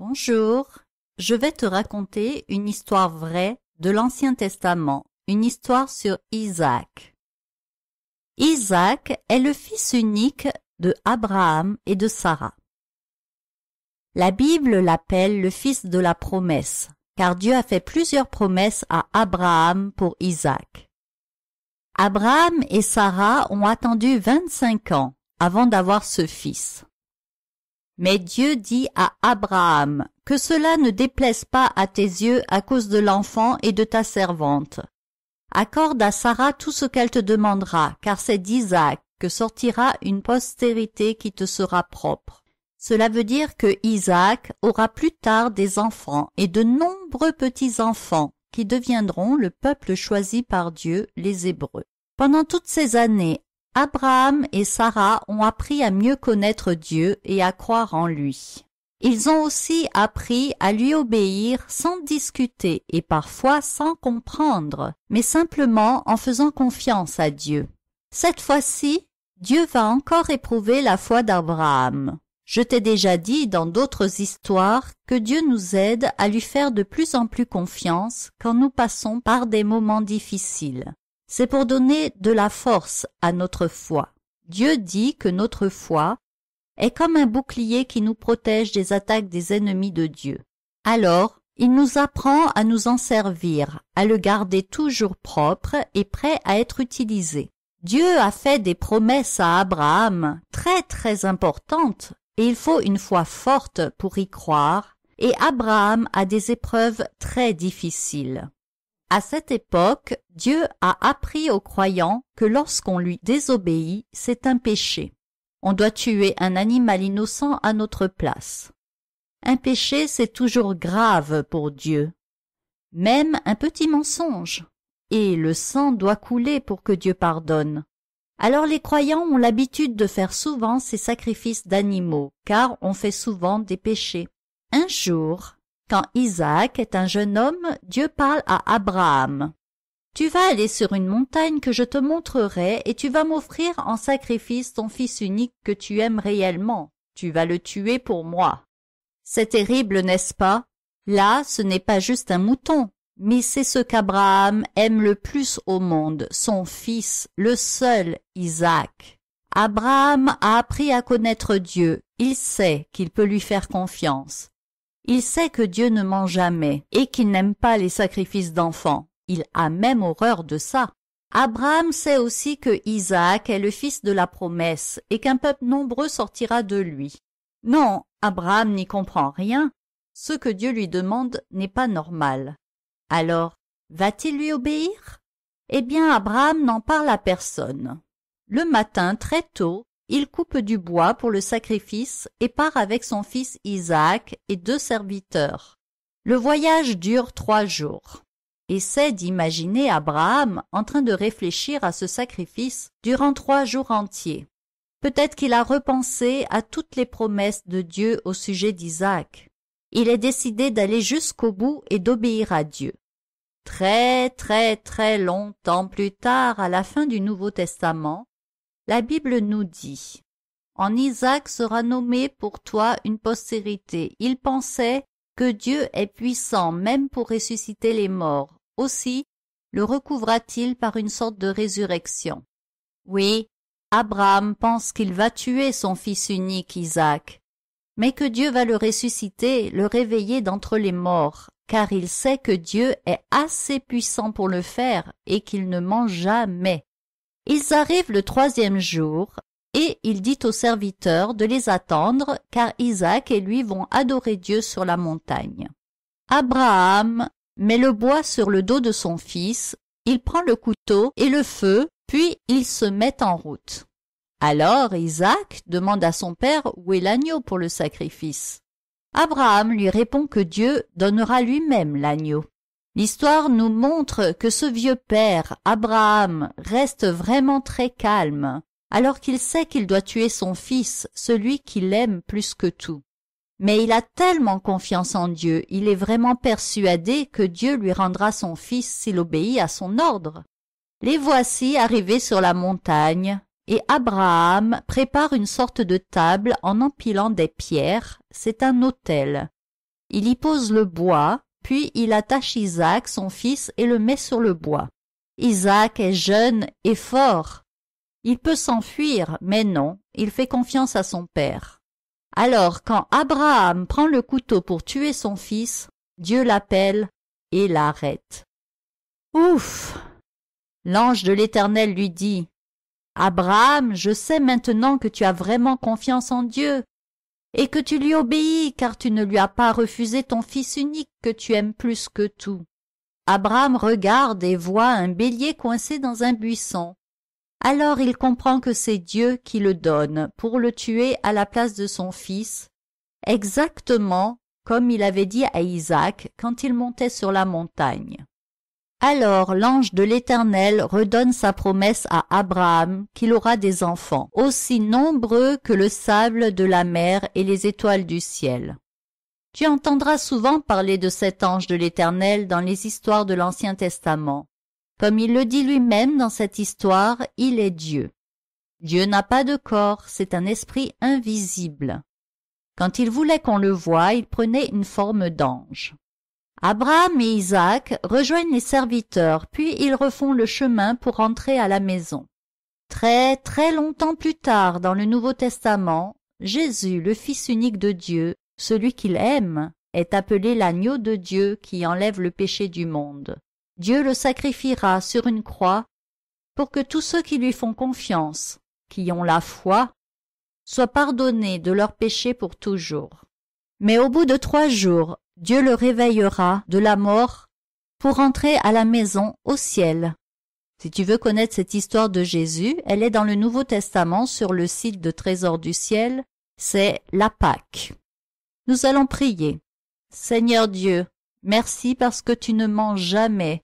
Bonjour, je vais te raconter une histoire vraie de l'Ancien Testament, une histoire sur Isaac. Isaac est le fils unique de Abraham et de Sarah. La Bible l'appelle le fils de la promesse, car Dieu a fait plusieurs promesses à Abraham pour Isaac. Abraham et Sarah ont attendu vingt-cinq ans avant d'avoir ce fils. Mais Dieu dit à Abraham que cela ne déplaise pas à tes yeux à cause de l'enfant et de ta servante. Accorde à Sarah tout ce qu'elle te demandera, car c'est d'Isaac que sortira une postérité qui te sera propre. Cela veut dire que Isaac aura plus tard des enfants et de nombreux petits-enfants qui deviendront le peuple choisi par Dieu, les Hébreux. Pendant toutes ces années, Abraham et Sarah ont appris à mieux connaître Dieu et à croire en lui. Ils ont aussi appris à lui obéir sans discuter et parfois sans comprendre, mais simplement en faisant confiance à Dieu. Cette fois-ci, Dieu va encore éprouver la foi d'Abraham. Je t'ai déjà dit dans d'autres histoires que Dieu nous aide à lui faire de plus en plus confiance quand nous passons par des moments difficiles. C'est pour donner de la force à notre foi. Dieu dit que notre foi est comme un bouclier qui nous protège des attaques des ennemis de Dieu. Alors, il nous apprend à nous en servir, à le garder toujours propre et prêt à être utilisé. Dieu a fait des promesses à Abraham très très importantes et il faut une foi forte pour y croire et Abraham a des épreuves très difficiles. À cette époque, Dieu a appris aux croyants que lorsqu'on lui désobéit, c'est un péché. On doit tuer un animal innocent à notre place. Un péché, c'est toujours grave pour Dieu. Même un petit mensonge. Et le sang doit couler pour que Dieu pardonne. Alors les croyants ont l'habitude de faire souvent ces sacrifices d'animaux, car on fait souvent des péchés. Un jour, quand Isaac est un jeune homme, Dieu parle à Abraham. Tu vas aller sur une montagne que je te montrerai et tu vas m'offrir en sacrifice ton fils unique que tu aimes réellement. Tu vas le tuer pour moi. C'est terrible, n'est-ce pas? Là, ce n'est pas juste un mouton, mais c'est ce qu'Abraham aime le plus au monde, son fils, le seul Isaac. Abraham a appris à connaître Dieu, il sait qu'il peut lui faire confiance. Il sait que Dieu ne ment jamais et qu'il n'aime pas les sacrifices d'enfants. Il a même horreur de ça. Abraham sait aussi que Isaac est le fils de la promesse et qu'un peuple nombreux sortira de lui. Non, Abraham n'y comprend rien. Ce que Dieu lui demande n'est pas normal. Alors, va-t-il lui obéir? Eh bien, Abraham n'en parle à personne. Le matin, très tôt, il coupe du bois pour le sacrifice et part avec son fils Isaac et deux serviteurs. Le voyage dure trois jours. Essaie d'imaginer Abraham en train de réfléchir à ce sacrifice durant trois jours entiers. Peut-être qu'il a repensé à toutes les promesses de Dieu au sujet d'Isaac. Il est décidé d'aller jusqu'au bout et d'obéir à Dieu. Très très très longtemps plus tard, à la fin du Nouveau Testament, la Bible nous dit En Isaac sera nommé pour toi une postérité. Il pensait que Dieu est puissant même pour ressusciter les morts. Aussi le recouvra-t-il par une sorte de résurrection. Oui, Abraham pense qu'il va tuer son fils unique Isaac, mais que Dieu va le ressusciter, le réveiller d'entre les morts, car il sait que Dieu est assez puissant pour le faire et qu'il ne ment jamais. Ils arrivent le troisième jour, et il dit aux serviteurs de les attendre, car Isaac et lui vont adorer Dieu sur la montagne. Abraham met le bois sur le dos de son fils, il prend le couteau et le feu, puis ils se mettent en route. Alors Isaac demande à son père où est l'agneau pour le sacrifice. Abraham lui répond que Dieu donnera lui-même l'agneau. L'histoire nous montre que ce vieux père, Abraham, reste vraiment très calme, alors qu'il sait qu'il doit tuer son fils, celui qu'il aime plus que tout. Mais il a tellement confiance en Dieu, il est vraiment persuadé que Dieu lui rendra son fils s'il obéit à son ordre. Les voici arrivés sur la montagne, et Abraham prépare une sorte de table en empilant des pierres, c'est un autel. Il y pose le bois, puis il attache Isaac, son fils, et le met sur le bois. Isaac est jeune et fort. Il peut s'enfuir, mais non, il fait confiance à son père. Alors, quand Abraham prend le couteau pour tuer son fils, Dieu l'appelle et l'arrête. Ouf L'ange de l'Éternel lui dit Abraham, je sais maintenant que tu as vraiment confiance en Dieu et que tu lui obéis car tu ne lui as pas refusé ton fils unique que tu aimes plus que tout. Abraham regarde et voit un bélier coincé dans un buisson. Alors il comprend que c'est Dieu qui le donne pour le tuer à la place de son fils, exactement comme il avait dit à Isaac quand il montait sur la montagne. Alors l'ange de l'Éternel redonne sa promesse à Abraham qu'il aura des enfants, aussi nombreux que le sable de la mer et les étoiles du ciel. Tu entendras souvent parler de cet ange de l'Éternel dans les histoires de l'Ancien Testament. Comme il le dit lui-même dans cette histoire, il est Dieu. Dieu n'a pas de corps, c'est un esprit invisible. Quand il voulait qu'on le voie, il prenait une forme d'ange. Abraham et Isaac rejoignent les serviteurs, puis ils refont le chemin pour rentrer à la maison. Très très longtemps plus tard dans le Nouveau Testament, Jésus, le Fils unique de Dieu, celui qu'il aime, est appelé l'agneau de Dieu qui enlève le péché du monde. Dieu le sacrifiera sur une croix pour que tous ceux qui lui font confiance, qui ont la foi, soient pardonnés de leurs péchés pour toujours. Mais au bout de trois jours, Dieu le réveillera de la mort pour entrer à la maison au ciel. Si tu veux connaître cette histoire de Jésus, elle est dans le Nouveau Testament sur le site de Trésor du ciel, c'est la Pâque. Nous allons prier. Seigneur Dieu, merci parce que tu ne mens jamais.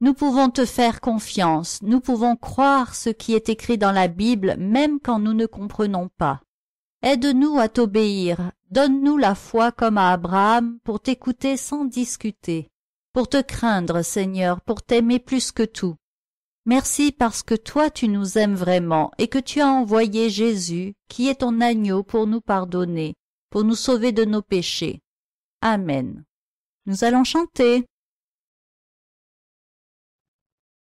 Nous pouvons te faire confiance, nous pouvons croire ce qui est écrit dans la Bible même quand nous ne comprenons pas. Aide-nous à t'obéir, donne-nous la foi comme à Abraham pour t'écouter sans discuter, pour te craindre, Seigneur, pour t'aimer plus que tout. Merci parce que toi tu nous aimes vraiment et que tu as envoyé Jésus, qui est ton agneau pour nous pardonner, pour nous sauver de nos péchés. Amen. Nous allons chanter.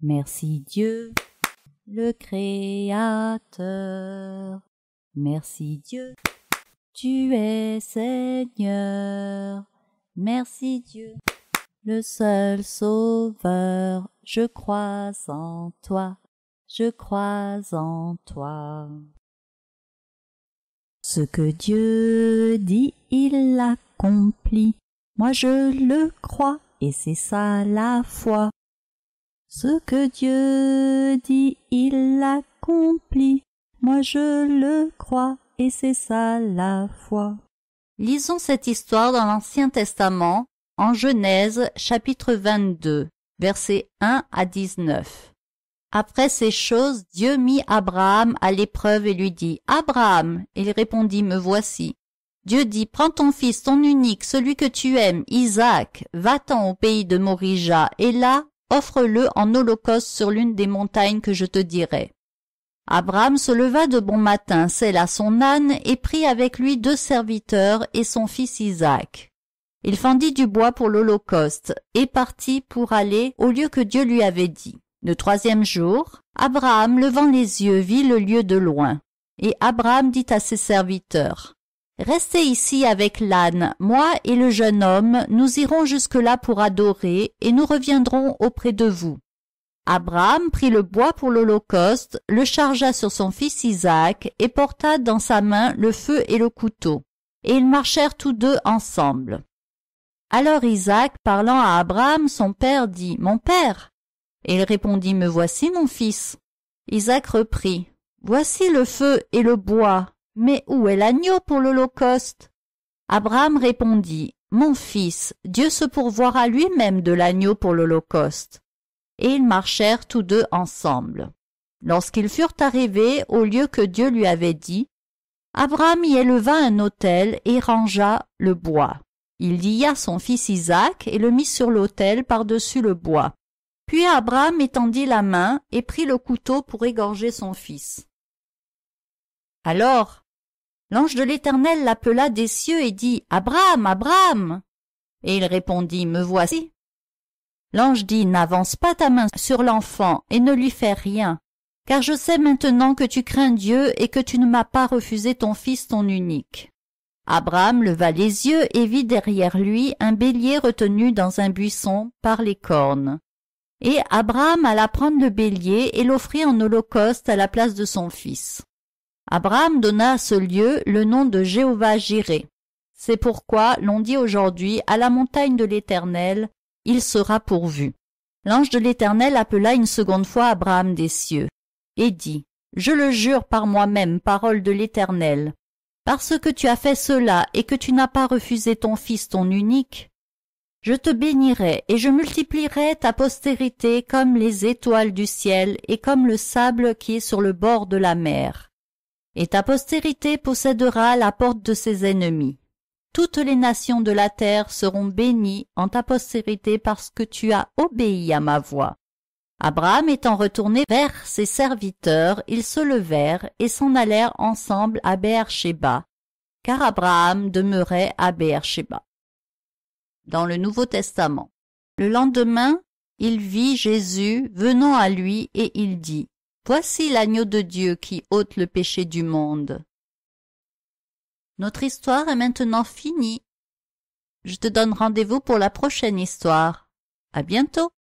Merci Dieu, le Créateur. Merci Dieu, tu es Seigneur. Merci Dieu, le seul Sauveur. Je crois en toi, je crois en toi. Ce que Dieu dit, il l'accomplit. Moi je le crois, et c'est ça la foi. Ce que Dieu dit, il l'accomplit. Moi je le crois, et c'est ça la foi. Lisons cette histoire dans l'Ancien Testament, en Genèse chapitre 22, versets 1 à 19. Après ces choses, Dieu mit Abraham à l'épreuve et lui dit, Abraham, il répondit, me voici. Dieu dit, prends ton fils, ton unique, celui que tu aimes, Isaac, va-t'en au pays de Morija, et là, offre-le en holocauste sur l'une des montagnes que je te dirai. Abraham se leva de bon matin, sella son âne et prit avec lui deux serviteurs et son fils Isaac. Il fendit du bois pour l'Holocauste et partit pour aller au lieu que Dieu lui avait dit. Le troisième jour, Abraham, levant les yeux, vit le lieu de loin. Et Abraham dit à ses serviteurs, Restez ici avec l'âne, moi et le jeune homme, nous irons jusque-là pour adorer, et nous reviendrons auprès de vous. Abraham prit le bois pour l'Holocauste, le chargea sur son fils Isaac et porta dans sa main le feu et le couteau. Et ils marchèrent tous deux ensemble. Alors Isaac, parlant à Abraham, son père, dit, Mon père. Et il répondit, Me voici, mon fils. Isaac reprit, Voici le feu et le bois, mais où est l'agneau pour l'Holocauste? Abraham répondit, Mon fils, Dieu se pourvoira lui-même de l'agneau pour l'Holocauste et ils marchèrent tous deux ensemble. Lorsqu'ils furent arrivés au lieu que Dieu lui avait dit, Abraham y éleva un autel et rangea le bois. Il lia son fils Isaac et le mit sur l'autel par-dessus le bois. Puis Abraham étendit la main et prit le couteau pour égorger son fils. Alors, l'ange de l'Éternel l'appela des cieux et dit, Abraham, Abraham! Et il répondit, Me voici. L'ange dit, N'avance pas ta main sur l'enfant et ne lui fais rien, car je sais maintenant que tu crains Dieu et que tu ne m'as pas refusé ton fils ton unique. Abraham leva les yeux et vit derrière lui un bélier retenu dans un buisson par les cornes. Et Abraham alla prendre le bélier et l'offrit en holocauste à la place de son fils. Abraham donna à ce lieu le nom de Jéhovah Jiré. C'est pourquoi l'on dit aujourd'hui à la montagne de l'Éternel, il sera pourvu. L'ange de l'Éternel appela une seconde fois Abraham des cieux, et dit, Je le jure par moi-même, parole de l'Éternel, parce que tu as fait cela et que tu n'as pas refusé ton fils ton unique, je te bénirai et je multiplierai ta postérité comme les étoiles du ciel et comme le sable qui est sur le bord de la mer. Et ta postérité possédera la porte de ses ennemis. Toutes les nations de la terre seront bénies en ta postérité parce que tu as obéi à ma voix. Abraham étant retourné vers ses serviteurs, ils se levèrent et s'en allèrent ensemble à Beersheba, car Abraham demeurait à Beersheba. Dans le Nouveau Testament. Le lendemain, il vit Jésus venant à lui et il dit, Voici l'agneau de Dieu qui ôte le péché du monde. Notre histoire est maintenant finie. Je te donne rendez-vous pour la prochaine histoire. À bientôt.